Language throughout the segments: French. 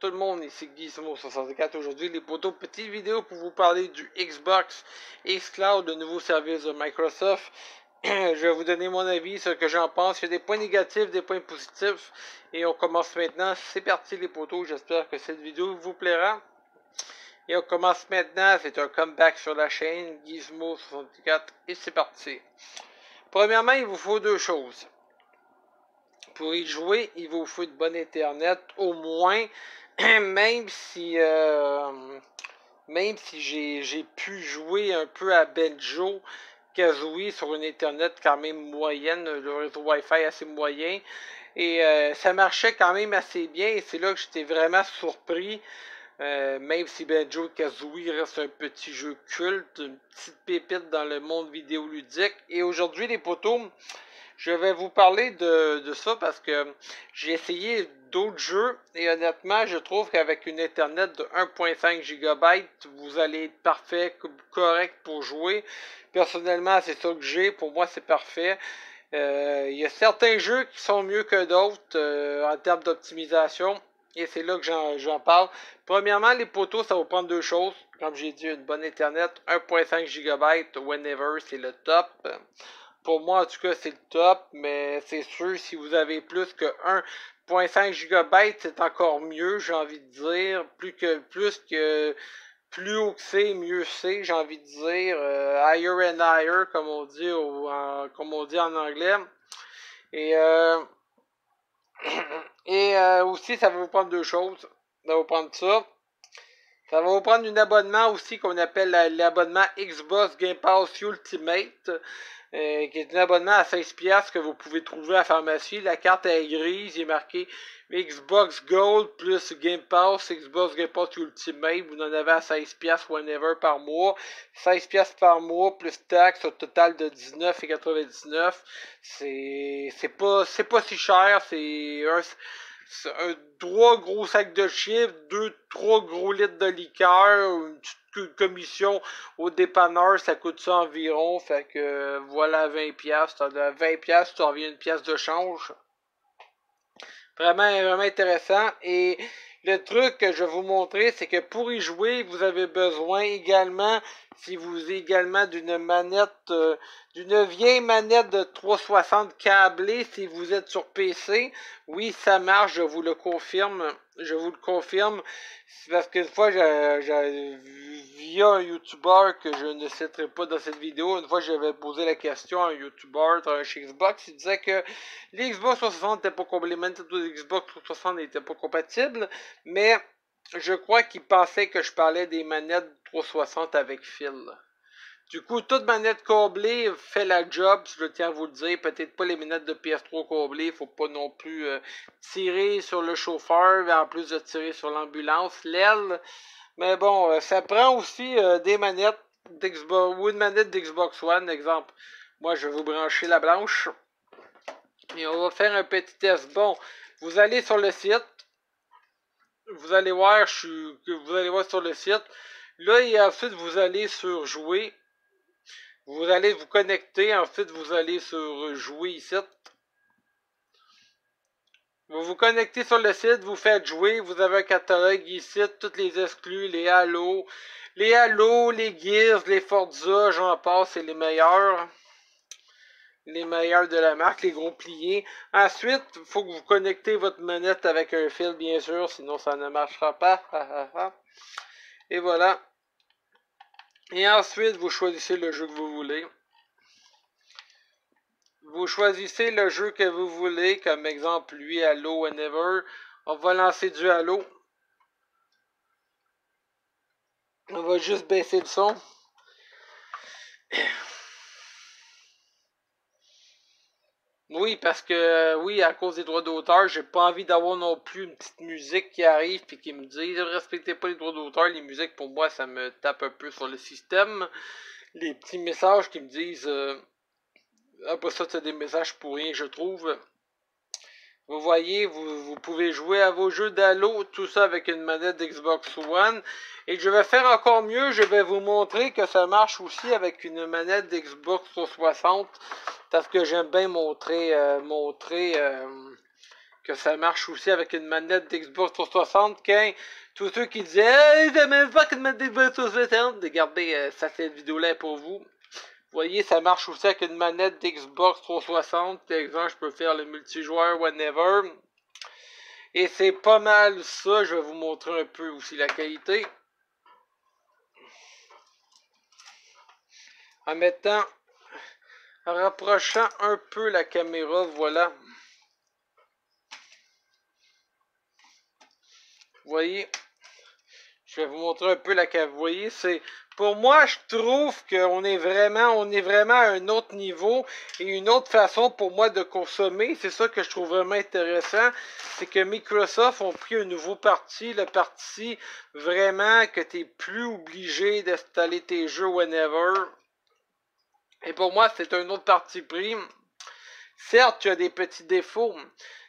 tout le monde, ici Gizmo64. Aujourd'hui, les poteaux, petite vidéo pour vous parler du Xbox Xcloud, le nouveau service de Microsoft. Je vais vous donner mon avis, ce que j'en pense. Il y a des points négatifs, des points positifs. Et on commence maintenant. C'est parti les poteaux. J'espère que cette vidéo vous plaira. Et on commence maintenant. C'est un comeback sur la chaîne Gizmo64. Et c'est parti. Premièrement, il vous faut deux choses. Pour y jouer, il vous faut de bon internet, au moins même si euh, même si j'ai pu jouer un peu à Benjo Kazooie sur une internet quand même moyenne, le réseau Wi-Fi assez moyen. Et euh, ça marchait quand même assez bien et c'est là que j'étais vraiment surpris. Euh, même si Benjo Kazooie reste un petit jeu culte, une petite pépite dans le monde vidéoludique. Et aujourd'hui, les potos, je vais vous parler de, de ça parce que j'ai essayé d'autres jeux et honnêtement, je trouve qu'avec une Internet de 1.5 GB, vous allez être parfait, correct pour jouer. Personnellement, c'est ça que j'ai. Pour moi, c'est parfait. Euh, il y a certains jeux qui sont mieux que d'autres euh, en termes d'optimisation. Et c'est là que j'en parle. Premièrement, les poteaux, ça va prendre deux choses. Comme j'ai dit, une bonne Internet, 1.5 GB whenever, c'est le top. Pour moi, en tout cas, c'est le top, mais c'est sûr, si vous avez plus que 1.5 GB, c'est encore mieux, j'ai envie de dire. Plus que plus que plus haut que c'est, mieux c'est, j'ai envie de dire. Euh, higher and higher, comme on dit en, comme on dit en anglais. Et euh, et euh, aussi, ça va vous prendre deux choses. Ça va vous prendre ça. Ça va vous prendre un abonnement aussi qu'on appelle l'abonnement Xbox Game Pass Ultimate. Euh, qui est un abonnement à 16$ que vous pouvez trouver à la pharmacie. La carte est grise, il est marqué Xbox Gold plus Game Pass, Xbox Game Pass Ultimate. Vous en avez à 16$ whenever par mois. 16$ par mois plus taxes au total de 19,99$. C'est, pas, pas si cher. C'est un, trois gros sacs de chiffres, deux, trois gros litres de liqueur, une petite commission au dépanneur, ça coûte ça environ. Fait que voilà 20 pièces, 20 pièces, tu reviens une pièce de change. Vraiment, vraiment intéressant. Et le truc que je vais vous montrer, c'est que pour y jouer, vous avez besoin également, si vous également d'une manette, euh, d'une vieille manette de 360 câblée, si vous êtes sur PC. Oui, ça marche, je vous le confirme. Je vous le confirme. Parce qu'une fois, j'ai via un YouTuber que je ne citerai pas dans cette vidéo, une fois j'avais posé la question à un YouTuber chez Xbox, il disait que les Xbox 360 n'étaient pas complémentaires, les Xbox 360 n'étaient pas compatibles, mais je crois qu'il pensait que je parlais des manettes 360 avec fil. Du coup, toute manette câblée fait la job, je tiens à vous le dire. Peut-être pas les manettes de PS3 câblées, faut pas non plus euh, tirer sur le chauffeur, en plus de tirer sur l'ambulance. L'aile, mais bon, euh, ça prend aussi euh, des manettes d'Xbox ou une manette d'Xbox One, exemple. Moi, je vais vous brancher la blanche. Et on va faire un petit test. Bon, vous allez sur le site. Vous allez voir, je vous allez voir sur le site. Là, et ensuite, vous allez sur jouer. Vous allez vous connecter. Ensuite, vous allez sur jouer ici. Vous vous connectez sur le site, vous faites jouer, vous avez un catalogue ici, toutes les exclus, les Halo, les Halo, les Gears, les Forza, j'en passe, c'est les meilleurs. Les meilleurs de la marque, les gros pliés. Ensuite, il faut que vous connectez votre manette avec un fil, bien sûr, sinon ça ne marchera pas. Et voilà. Et ensuite, vous choisissez le jeu que vous voulez. Vous choisissez le jeu que vous voulez, comme exemple lui, Halo, Whenever. On va lancer du Halo. On va juste baisser le son. Oui, parce que, oui, à cause des droits d'auteur, j'ai pas envie d'avoir non plus une petite musique qui arrive et qui me dit respectez pas les droits d'auteur. Les musiques, pour moi, ça me tape un peu sur le système. Les petits messages qui me disent euh, après ça, c'est des messages pour rien, je trouve. Vous voyez, vous, vous pouvez jouer à vos jeux d'Halo, tout ça avec une manette d'Xbox One. Et je vais faire encore mieux, je vais vous montrer que ça marche aussi avec une manette d'Xbox 360. Parce que j'aime bien montrer, euh, montrer euh, que ça marche aussi avec une manette d'Xbox 360. Quand tous ceux qui disaient Hey, j'ai même pas qu'une manette d'Xbox 360, regardez, euh, ça cette vidéo-là pour vous. Voyez, ça marche aussi avec une manette d'Xbox 360. Par exemple, je peux faire le multijoueur whenever. Et c'est pas mal ça. Je vais vous montrer un peu aussi la qualité. En mettant, en rapprochant un peu la caméra, voilà. Vous voyez, je vais vous montrer un peu la caméra. Vous voyez, c'est pour moi, je trouve qu'on est vraiment, on est vraiment à un autre niveau et une autre façon pour moi de consommer. C'est ça que je trouve vraiment intéressant. C'est que Microsoft ont pris un nouveau parti, le parti vraiment que tu n'es plus obligé d'installer tes jeux whenever. Et pour moi, c'est un autre parti pris. Certes, tu as des petits défauts.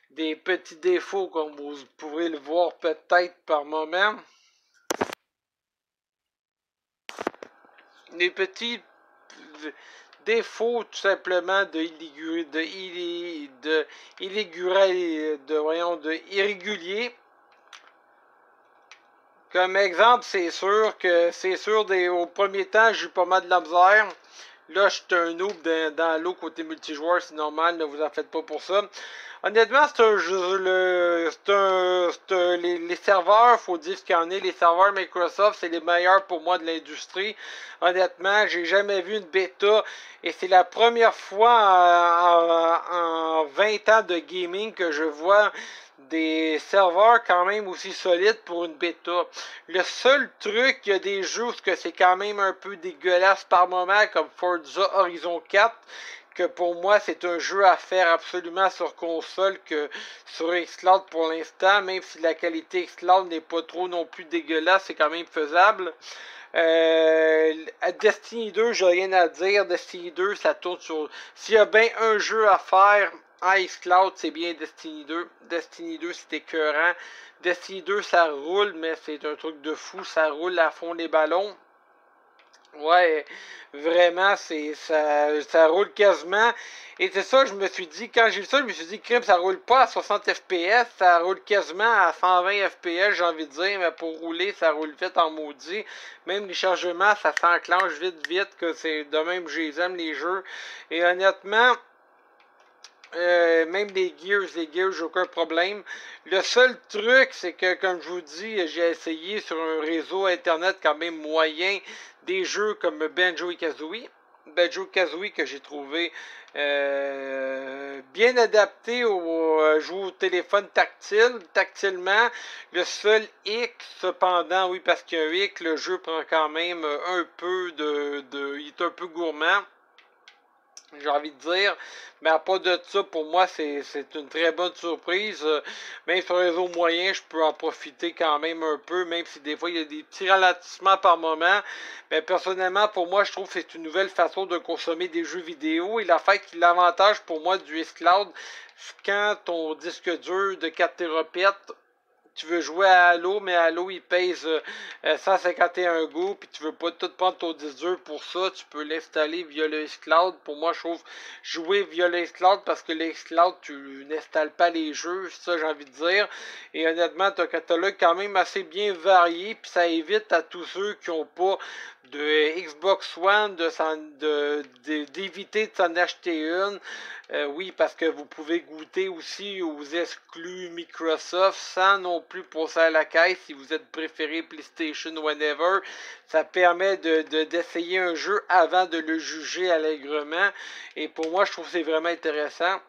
Des petits défauts, comme vous pourrez le voir peut-être par moment. Des petits défauts tout simplement de de, de, de, de, voyons, de irrégulier. Comme exemple, c'est sûr que c'est sûr des, au premier temps, j'ai eu pas mal de la misère. Là, je suis un noob dans, l'eau côté multijoueur, c'est normal, ne vous en faites pas pour ça. Honnêtement, c'est un jeu, c'est un, les, les, serveurs, faut dire ce qu'il y en est, les serveurs Microsoft, c'est les meilleurs pour moi de l'industrie. Honnêtement, j'ai jamais vu une bêta et c'est la première fois en, 20 ans de gaming que je vois des serveurs quand même aussi solides pour une bêta. Le seul truc, il y a des jeux où c'est quand même un peu dégueulasse par moment, comme Forza Horizon 4, que pour moi c'est un jeu à faire absolument sur console que sur Xcloud pour l'instant, même si la qualité Xcloud n'est pas trop non plus dégueulasse, c'est quand même faisable. Euh, Destiny 2, j'ai rien à dire. Destiny 2, ça tourne sur. S'il y a bien un jeu à faire à Xcloud, c'est bien Destiny 2. Destiny 2, c'est écœurant. Destiny 2, ça roule, mais c'est un truc de fou. Ça roule à fond les ballons. Ouais, vraiment, c'est ça, ça roule quasiment. Et c'est ça, je me suis dit, quand j'ai vu ça, je me suis dit, crime, ça roule pas à 60 FPS, ça roule quasiment à 120 FPS, j'ai envie de dire, mais pour rouler, ça roule vite en maudit. Même les chargements, ça s'enclenche vite, vite, que c'est de même que j'aime les jeux. Et honnêtement, euh, même les Gears, les Gears, j'ai aucun problème. Le seul truc, c'est que, comme je vous dis, j'ai essayé sur un réseau internet quand même moyen des jeux comme Banjo et Kazooie. Banjo Kazooie que j'ai trouvé euh, bien adapté au euh, jouer au téléphone tactile, tactilement. Le seul hic, cependant, oui, parce qu'il y a un hic, le jeu prend quand même un peu de, de il est un peu gourmand j'ai envie de dire. Mais à part de ça, pour moi, c'est une très bonne surprise. Euh, même sur les réseau moyen, je peux en profiter quand même un peu, même si des fois il y a des petits ralentissements par moment. Mais personnellement, pour moi, je trouve que c'est une nouvelle façon de consommer des jeux vidéo. Et la fait l'avantage pour moi du S-Cloud, quand ton disque dur de 4 Teraoctets tu veux jouer à Halo, mais Halo il pèse 151 euh, goûts, puis tu veux pas tout prendre ton disque pour ça, tu peux l'installer via le Xcloud. Pour moi, je trouve jouer via le Xcloud parce que le Xcloud, tu n'installes pas les jeux, ça j'ai envie de dire. Et honnêtement, tu as un catalogue quand même assez bien varié, puis ça évite à tous ceux qui ont pas de Xbox One de d'éviter de s'en acheter une. Euh, oui, parce que vous pouvez goûter aussi aux exclus Microsoft sans non plus penser à la caisse si vous êtes préféré PlayStation whenever. Ça permet de d'essayer un jeu avant de le juger allègrement. Et pour moi, je trouve que c'est vraiment intéressant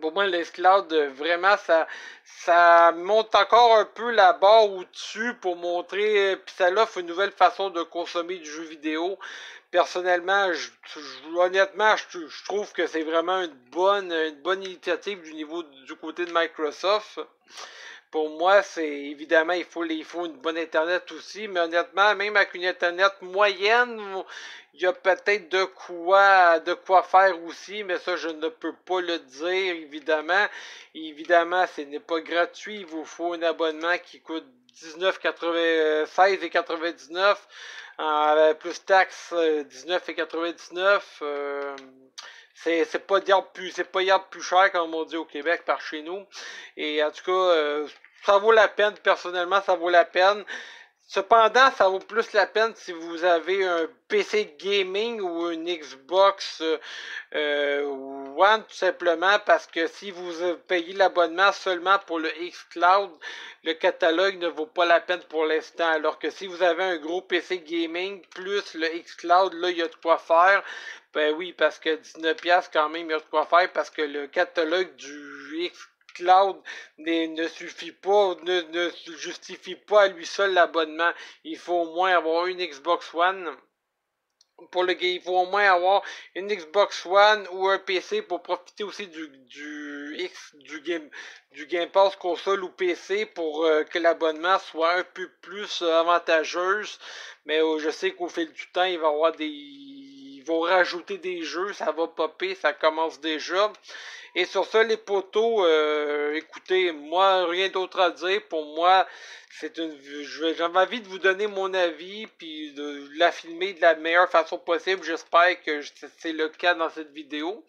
pour moi, l'esclave, vraiment, ça, ça monte encore un peu la barre au-dessus pour montrer, puis ça offre une nouvelle façon de consommer du jeu vidéo. Personnellement, je, honnêtement, je, trouve que c'est vraiment une bonne, une bonne initiative du niveau du côté de Microsoft. Pour moi, c'est évidemment, il faut, il faut une bonne Internet aussi, mais honnêtement, même avec une Internet moyenne, il y a peut-être de quoi, de quoi faire aussi, mais ça, je ne peux pas le dire, évidemment. Évidemment, ce n'est pas gratuit, il vous faut un abonnement qui coûte 19,96 et plus taxes 19,99. Euh, c'est c'est pas diable plus c'est pas diable plus cher comme on dit au Québec par chez nous. Et en tout cas euh, ça vaut la peine personnellement ça vaut la peine Cependant, ça vaut plus la peine si vous avez un PC gaming ou une Xbox euh, euh, One tout simplement parce que si vous payez l'abonnement seulement pour le xCloud, le catalogue ne vaut pas la peine pour l'instant. Alors que si vous avez un gros PC gaming plus le xCloud, là il y a de quoi faire. Ben oui, parce que 19$ quand même, il y a de quoi faire parce que le catalogue du xCloud cloud ne, suffit pas, ne, justifie pas à lui seul l'abonnement. Il faut au moins avoir une Xbox One pour le il faut au moins avoir une Xbox One ou un PC pour profiter aussi du, du X du game du Game Pass console ou PC pour euh, que l'abonnement soit un peu plus euh, avantageuse. Mais euh, je sais qu'au fil du temps, il va avoir des ils vont rajouter des jeux, ça va popper, ça commence déjà. Et sur ça, les poteaux, euh, écoutez, moi, rien d'autre à dire. Pour moi, c'est une. J'avais envie de vous donner mon avis, puis de la filmer de la meilleure façon possible. J'espère que c'est le cas dans cette vidéo.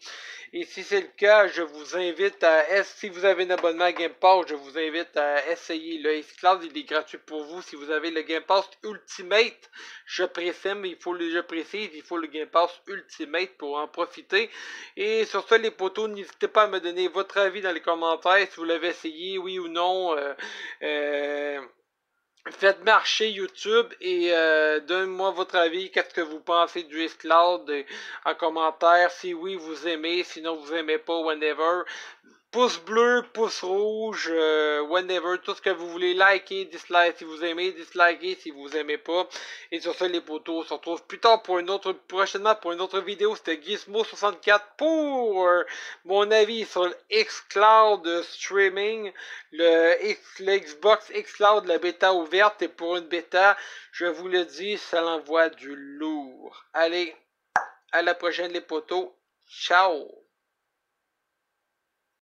Et si c'est le cas, je vous invite à. Si vous avez un abonnement à Game Pass, je vous invite à essayer le Cloud. Il est gratuit pour vous. Si vous avez le Game Pass Ultimate, je précise, il faut le, je précise, il faut le Game Pass Ultimate pour en profiter. Et sur ça, les poteaux, n'hésitez pas à me donner votre avis dans les commentaires si vous l'avez essayé, oui ou non. Euh, euh, Faites marcher YouTube et euh, donnez-moi votre avis. Qu'est-ce que vous pensez du Cloud en commentaire. Si oui, vous aimez. Sinon, vous aimez pas. Whenever pouce bleu, pouce rouge, euh, whenever, tout ce que vous voulez, liker, dislike si vous aimez, disliker si vous aimez pas. Et sur ça, les potos, on se retrouve plus tard pour une autre, prochainement pour une autre vidéo. C'était Gizmo64 pour mon avis sur le Xcloud streaming, le, X, le Xbox Xcloud, la bêta ouverte. Et pour une bêta, je vous le dis, ça l'envoie du lourd. Allez, à la prochaine les potos. Ciao